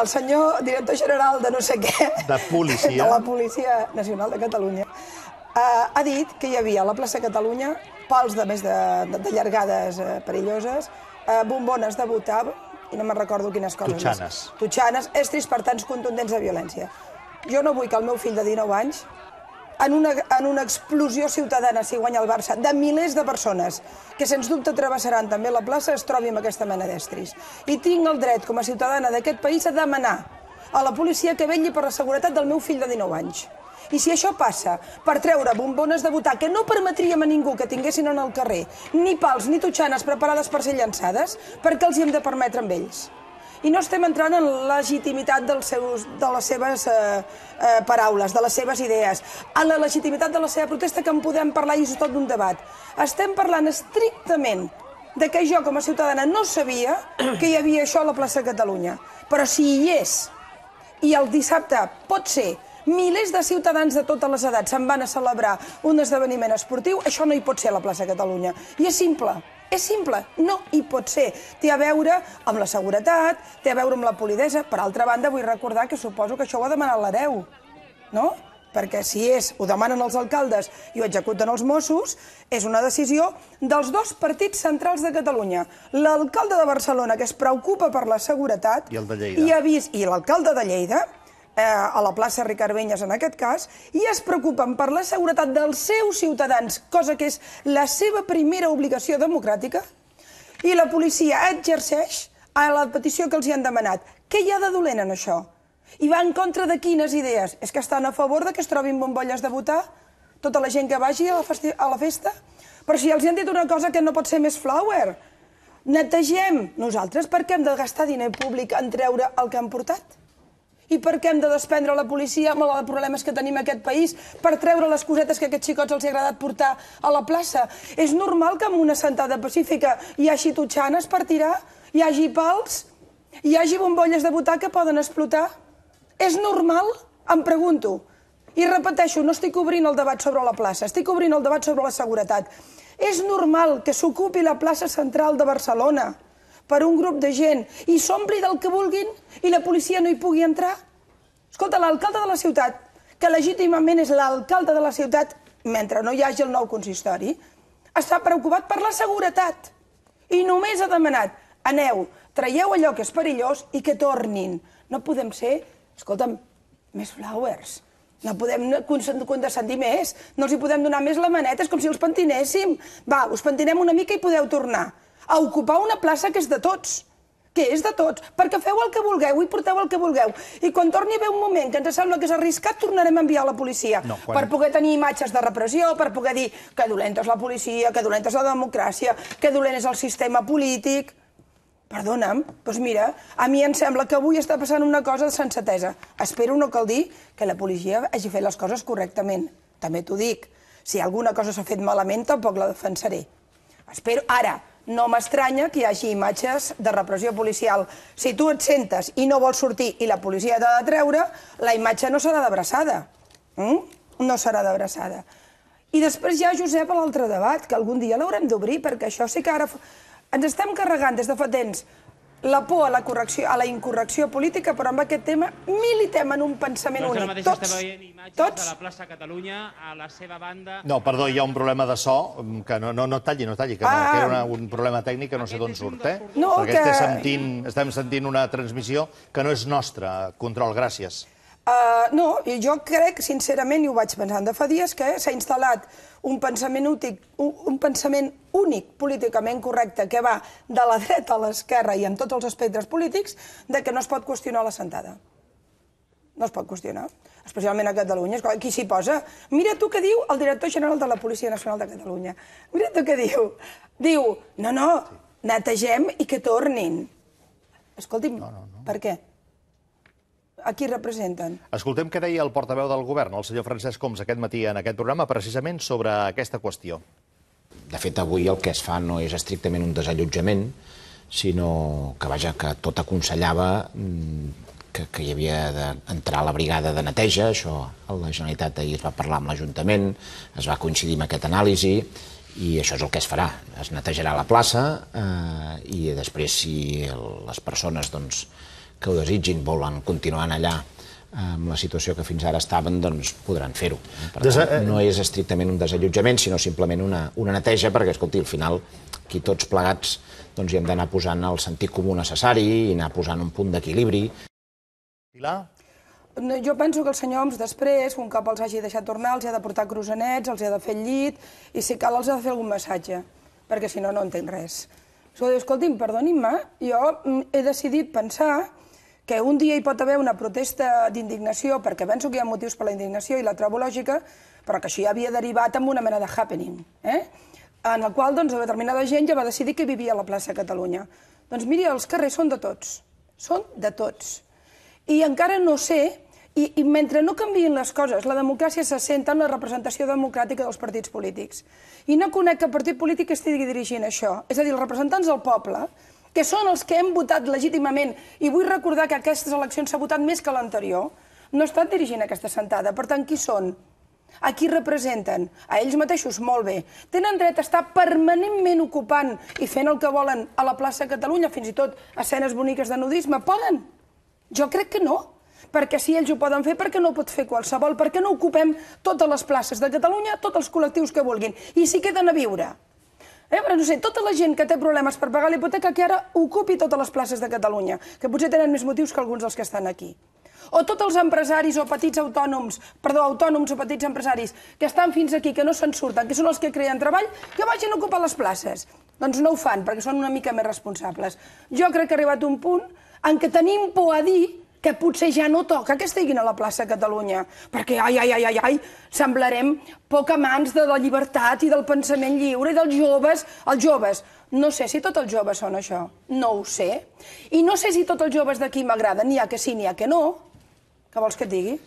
el senyor director general de no sé què... De policia. De la Policia Nacional de Catalunya, eh, ha dit que hi havia a la plaça Catalunya pals de més de, de, de llargades eh, perilloses, eh, bombones de votar, i no me'n recordo quines coses. més. Tutxanes. Tutxanes, estris per tants contundents de violència. Jo no vull que el meu fill de 19 anys en una, en una explosió ciutadana, si guanya el Barça, de milers de persones que sens dubte travessaran també la plaça, es trobi amb aquesta mena d'estris. I tinc el dret, com a ciutadana d'aquest país, a demanar a la policia que vetlli per la seguretat del meu fill de 19 anys. I si això passa per treure bombones de votar que no permetríem a ningú que tinguessin en el carrer ni pals ni tutxanes preparades per ser llançades, per què els hi hem de permetre amb ells? I no estem entrant en legitimitat dels seus, de les seves eh, eh, paraules, de les seves idees, a la legitimitat de la seva protesta que en podem parlar i és tot un debat. Estem parlant estrictament de que jo, com a ciutadana, no sabia que hi havia això a la plaça Catalunya. Però si hi és, i el dissabte pot ser milers de ciutadans de totes les edats se'n van a celebrar un esdeveniment esportiu, això no hi pot ser a la plaça Catalunya. I és simple, és simple, no hi pot ser. Té a veure amb la seguretat, té a veure amb la polidesa. Per altra banda, vull recordar que suposo que això ho ha demanat l'hereu, no? Perquè si és, ho demanen els alcaldes i ho executen els Mossos, és una decisió dels dos partits centrals de Catalunya. L'alcalde de Barcelona, que es preocupa per la seguretat... I el de Lleida. I, ha vist, i l'alcalde de Lleida, eh, a la plaça Ricard Benyes en aquest cas, i es preocupen per la seguretat dels seus ciutadans, cosa que és la seva primera obligació democràtica, i la policia exerceix a la petició que els hi han demanat. Què hi ha de dolent en això? I va en contra de quines idees? És que estan a favor de que es trobin bombolles de votar? Tota la gent que vagi a la, a la festa? Però si els han dit una cosa que no pot ser més flower. Netegem. Nosaltres per què hem de gastar diner públic en treure el que han portat? I per què hem de despendre la policia amb els problemes que tenim aquest país per treure les cosetes que a aquests xicots els ha agradat portar a la plaça? És normal que en una sentada pacífica hi hagi tutxanes per tirar, hi hagi pals, hi hagi bombolles de votar que poden explotar? És normal? Em pregunto. I repeteixo, no estic obrint el debat sobre la plaça, estic obrint el debat sobre la seguretat. És normal que s'ocupi la plaça central de Barcelona per un grup de gent i s'ompli del que vulguin i la policia no hi pugui entrar? Escolta, l'alcalde de la ciutat, que legítimament és l'alcalde de la ciutat, mentre no hi hagi el nou consistori, està preocupat per la seguretat. I només ha demanat, aneu, traieu allò que és perillós i que tornin. No podem ser, escolta'm, més flowers. No podem condescendir més, no els hi podem donar més la maneta, és com si els pentinéssim. Va, us pentinem una mica i podeu tornar a ocupar una plaça que és de tots que és de tots, perquè feu el que vulgueu i porteu el que vulgueu. I quan torni a haver un moment que ens sembla que és arriscat, tornarem a enviar la policia. No, quan- Per poder tenir imatges de repressió, per poder dir que dolenta és la policia, que dolenta és la democràcia, que dolent és el sistema polític... Perdona'm, doncs mira, a mi em sembla que avui està passant una cosa de sensatesa. Espero, no cal dir, que la policia hagi fet les coses correctament. També t'ho dic. Si alguna cosa s'ha fet malament, tampoc la defensaré. Espero... Ara, no m'estranya que hi hagi imatges de repressió policial. Si tu et sentes i no vols sortir i la policia t'ha de treure, la imatge no serà d'abraçada. Mm? No serà d'abraçada. I després hi ha, Josep, l'altre debat, que algun dia l'haurem d'obrir, perquè això sí que ara... Ens estem carregant des de fa temps la por a la, correcció, a la incorrecció política, però amb aquest tema militem en un pensament Doncs únic. Tots, tots, de la plaça Catalunya a la seva banda. No, perdó, hi ha un problema de so, mm, que no, no, no talli, no talli, que, no, Ah. que era una, un problema tècnic que no sé d'on surt, eh? No, Perquè que- estem, sentint, estem sentint una transmissió que no és nostra, control, gràcies. Uh, no, i jo crec, sincerament, i ho vaig pensant de fa dies, que s'ha instal·lat un pensament, útic, un, un pensament únic políticament correcte que va de la dreta a l'esquerra i en tots els espectres polítics de que no es pot qüestionar la sentada. No es pot qüestionar, especialment a Catalunya. Qui s'hi posa? Mira tu què diu el director general de la Policia Nacional de Catalunya. Mira tu què diu. Diu, no, no, netegem i que tornin. Escolti'm, no, no, no. per què? A qui representen? Escoltem què deia el portaveu del govern, el senyor Francesc Homs, aquest matí en aquest programa, precisament sobre aquesta qüestió. De fet, avui el que es fa no és estrictament un desallotjament, sinó que, vaja, que tot aconsellava mm, que, que hi havia d'entrar la brigada de neteja, això la Generalitat ahir es va parlar amb l'Ajuntament, es va coincidir amb aquesta anàlisi, i això és el que es farà. Es netejarà la plaça eh, i després si les persones doncs, que ho desitgin, volen continuar allà amb la situació que fins ara estaven, doncs podran fer-ho. Per Desa- tant, no és estrictament un desallotjament, sinó simplement una, una neteja, perquè, escolti, al final, aquí tots plegats doncs, hi hem d'anar posant el sentit comú necessari i anar posant un punt d'equilibri. Pilar? No, jo penso que el senyor Homs després, un cop els hagi deixat tornar, els ha de portar croissants, els ha de fer el llit, i si cal els ha de fer algun massatge, perquè si no, no entenc res. Escolti, escolti'm, perdonin-me, jo mm, he decidit pensar que un dia hi pot haver una protesta d'indignació, perquè penso que hi ha motius per la indignació i la trobo lògica, però que això ja havia derivat en una mena de happening, eh? en el qual doncs, determinada gent ja va decidir que vivia a la plaça Catalunya. Doncs miri, els carrers són de tots, són de tots. I encara no sé, i, i mentre no canviïn les coses, la democràcia se senta en la representació democràtica dels partits polítics. I no conec que partit polític estigui dirigint això. És a dir, els representants del poble, que són els que hem votat legítimament, i vull recordar que aquestes eleccions s'ha votat més que l'anterior, no estan dirigint aquesta sentada. Per tant, qui són? A qui representen? A ells mateixos, molt bé. Tenen dret a estar permanentment ocupant i fent el que volen a la plaça Catalunya, fins i tot escenes boniques de nudisme. Poden? Jo crec que no. Perquè si ells ho poden fer, per què no ho pot fer qualsevol? Per què no ocupem totes les places de Catalunya, tots els col·lectius que vulguin? I si queden a viure? Eh, però no sé, tota la gent que té problemes per pagar la hipoteca que ara ocupi totes les places de Catalunya, que potser tenen més motius que alguns dels que estan aquí. O tots els empresaris o petits autònoms, perdó, autònoms o petits empresaris que estan fins aquí, que no se'n surten, que són els que creen treball, que vagin a ocupar les places. Doncs no ho fan, perquè són una mica més responsables. Jo crec que ha arribat un punt en què tenim por a dir que potser ja no toca que estiguin a la plaça Catalunya, perquè, ai, ai, ai, ai, ai, semblarem poc amants de la llibertat i del pensament lliure i dels joves. Els joves, no sé si tots els joves són això, no ho sé. I no sé si tots els joves d'aquí m'agraden, n'hi ha que sí, n'hi ha que no. Què vols que et digui?